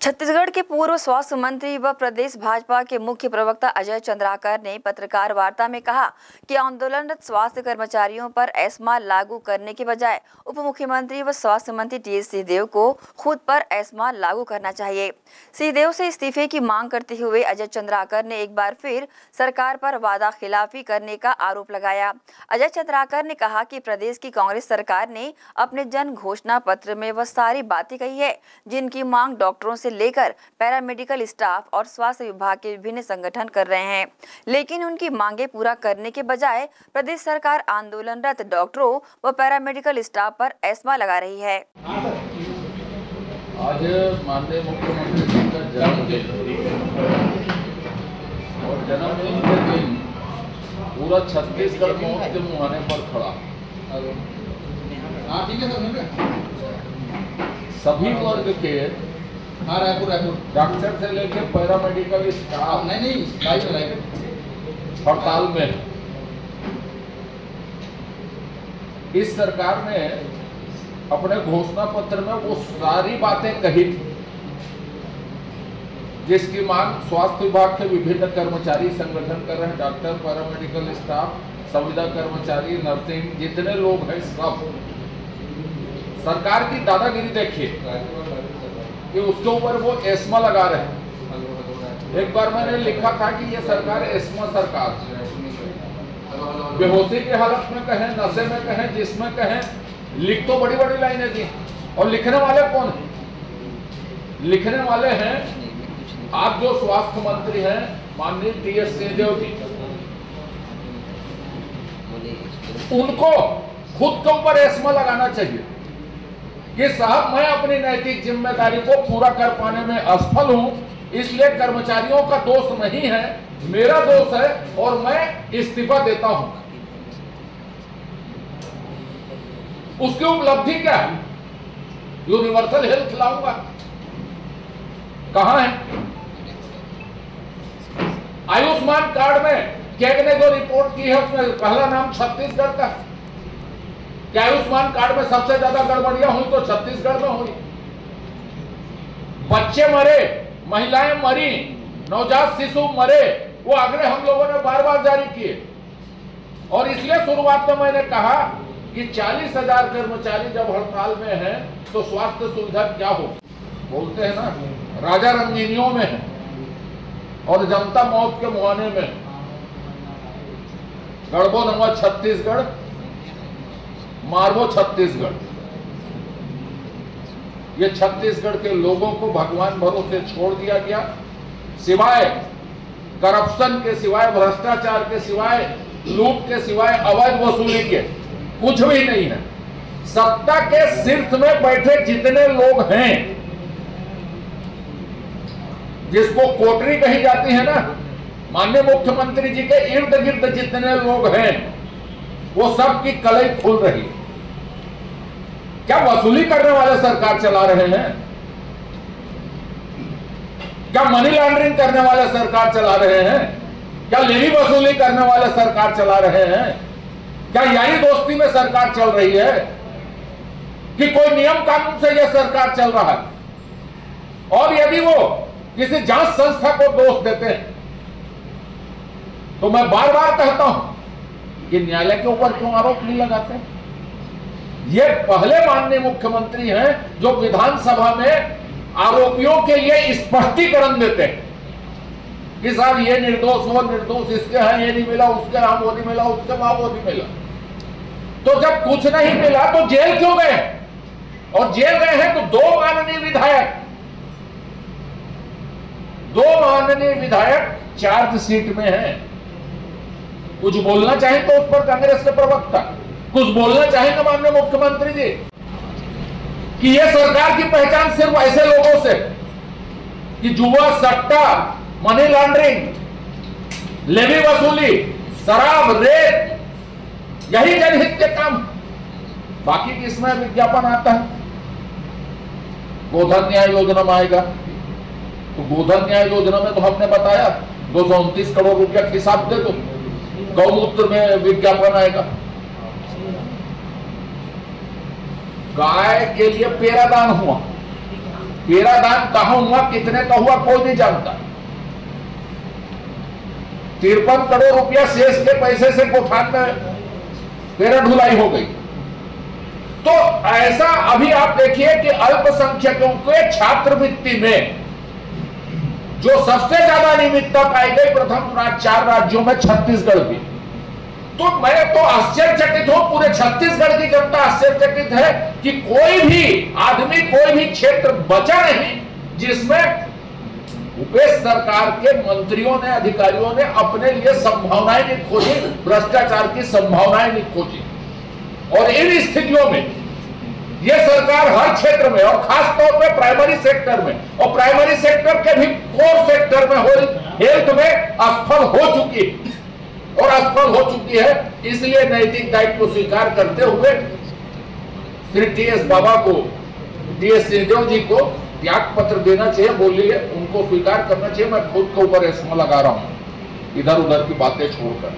छत्तीसगढ़ के पूर्व स्वास्थ्य मंत्री व प्रदेश भाजपा के मुख्य प्रवक्ता अजय चंद्राकर ने पत्रकार वार्ता में कहा कि आंदोलनरत स्वास्थ्य कर्मचारियों पर एस्मा लागू करने के बजाय उप मुख्यमंत्री व स्वास्थ्य मंत्री टी एस सिंहदेव को खुद पर एस्मा लागू करना चाहिए। सिंहदेव से इस्तीफे की मांग करते हुए अजय चंद्राकर ने एक बार फिर सरकार पर वादा खिलाफी करने का आरोप लगाया। अजय चंद्राकर ने कहा कि प्रदेश की कांग्रेस सरकार ने अपने जन घोषणा पत्र में वह सारी बातें कही है, जिनकी मांग डॉक्टरों से लेकर पैरामेडिकल स्टाफ और स्वास्थ्य विभाग के विभिन्न संगठन कर रहे हैं। लेकिन उनकी मांगे पूरा करने के बजाय प्रदेश सरकार आंदोलनरत डॉक्टरों व पैरामेडिकल स्टाफ पर एस्मा लगा रही है। आज माननीय मुख्यमंत्री जी का जन्मदिन और जन्मदिन के दिन पूरा छत्तीसगढ़ मौत के मुहाने पर खड़ा। हाँ है। सभी वर्ग के हाँ रायपुर रायपुर। डॉक्टर से लेके पैरामेडिकल स्टाफ। नहीं नहीं है लाइव हड़ताल में। इस सरकार ने अपने घोषणा पत्र में वो सारी बातें कही थी जिसकी मांग स्वास्थ्य विभाग के विभिन्न कर्मचारी संगठन कर रहे हैं डॉक्टर पैरामेडिकल स्टाफ संविदा कर्मचारी नर्सिंग जितने लोग हैं सब। सरकार की दादागिरी देखिए। कि उसके ऊपर वो एस्मा लगा रहे हैं। एक बार मैंने लिखा था कि ये सरकार एस्मा सरकार। बेहोशी की हालत में कहें, नशे में कहें, जिसमें कहें, लिख तो बड़ी बड़ी लाइनें दी और लिखने वाले कौन है? लिखने वाले हैं आप जो स्वास्थ्य मंत्री हैं, माननीय टी एस सिंहदेव जी। उनको खुद के ऊपर एस्मा लगाना चाहिए। कि साहब, मैं अपनी नैतिक ज़िम्मेदारी को पूरा कर पाने में असफल हूँ, इसलिए कर्मचारियों का दोष नहीं है, मेरा दोष है और मैं इस्तीफा देता हूँ। उसकी उपलब्धि क्या है? यूनिवर्सल हेल्थ लाऊँगा। कहाँ है? आयुष्मान कार्ड में कैग ने जो रिपोर्ट की है, उसमें पहला नाम छत्तीसगढ़ का है। क्या आयुष्मान कार्ड में सबसे ज़्यादा गड़बड़ियाँ हुई तो छत्तीसगढ़ में हुई? बच्चे मरे, महिलाएँ मरी, नवजात शिशु मरे, वो आंकड़े हम लोगों ने बार बार जारी किए। और इसलिए शुरुआत में मैंने कहा कि चालीस हज़ार कर्मचारी जब हड़ताल में हैं तो स्वास्थ्य सुविधा क्या हो? बोलते हैं ना, राजा रंगीनियों में है और जनता मौत के मुहाने में। गढ़बो नंबर छत्तीसगढ़ मारवो छत्तीसगढ़। ये छत्तीसगढ़ के लोगों को भगवान भरोसे छोड़ दिया गया। सिवाय करप्शन के, सिवाय भ्रष्टाचार के, सिवाय लूट के, सिवाय अवैध वसूली के, कुछ भी नहीं है। सत्ता के शीर्ष में बैठे जितने लोग हैं, जिसको कोटरी कही जाती है ना, माननीय मुख्यमंत्री जी के इर्द गिर्द जितने लोग हैं, वो सब की कलई खुल रही है। क्या वसूली करने वाले सरकार चला रहे हैं? क्या मनी लॉन्ड्रिंग करने वाले सरकार चला रहे हैं? क्या लेवी वसूली करने वाले सरकार चला रहे हैं? क्या यही दोस्ती में सरकार चल रही है? कि कोई नियम कानून से यह सरकार चल रहा है? और यदि वो किसी जाँच संस्था को दोष देते हैं तो मैं बार बार कहता हूँ कि न्यायालय के ऊपर क्यों आरोप नहीं लगाते? ये पहले माननीय मुख्यमंत्री हैं जो विधानसभा में आरोपियों के लिए स्पष्टीकरण देते हैं। कि साहब, ये निर्दोष, वो निर्दोष, इसके हैं ये नहीं मिला, उसके यहाँ वो नहीं मिला, उसके वहाँ वो नहीं मिला। तो जब कुछ नहीं मिला तो जेल क्यों गए? और जेल गए हैं तो दो माननीय विधायक। दो माननीय विधायक चार्जशीट में हैं। कुछ बोलना चाहे तो उस पर कांग्रेस के प्रवक्ता। कुछ बोलना चाहेंगे माननीय मुख्यमंत्री जी, कि यह सरकार की पहचान सिर्फ़ ऐसे लोगों से, कि जुआ, सट्टा मनी लॉन्ड्रिंग लेवी वसूली, शराब रेत यही जनहित के काम। बाकी किसमें विज्ञापन आता है, गोधन न्याय योजना में आएगा। तो गोधन न्याय योजना में तो हमने बताया, दो सौ उनतीस करोड़ रुपया के हिसाब दे दो गौमूत्र में विज्ञापन आएगा। गाय के लिए पेरादान हुआ। तेरा दान कहा हुआ, कितने का हुआ, कोई नहीं जानता। तिरपन करोड़ रुपया शेष के पैसे से कोठान में तेरा ढुलाई हो गई। तो ऐसा अभी आप देखिए कि अल्पसंख्यकों के छात्रवृत्ति में जो सबसे ज़्यादा नियमितता पाई गई प्रथम चार राज्यों में छत्तीसगढ़ की। तो मैं तो आश्चर्यचकित हूँ, पूरे छत्तीसगढ़ की जनता आश्चर्यचकित है कि कोई भी आदमी, कोई भी क्षेत्र बचा नहीं जिसमें भूपेश सरकार के मंत्रियों ने, अधिकारियों ने अपने लिए संभावनाएँ नहीं खोजी, भ्रष्टाचार की संभावनाएँ नहीं खोजी। और इन स्थितियों में यह सरकार हर क्षेत्र में, और खास तौर प्राइमरी सेक्टर में, और प्राइमरी सेक्टर के भी कोर सेक्टर में हो, हेल्थ में असफल हो चुकी है। और असफल हो चुकी है, इसलिए नैतिक दायित्व स्वीकार करते हुए श्री टी एस बाबा को, टी एस सिंहदेव जी को त्याग पत्र देना चाहिए बोलिए उनको स्वीकार करना चाहिए। मैं खुद के ऊपर इसमें लगा रहा हूँ। इधर उधर की बातें छोड़कर।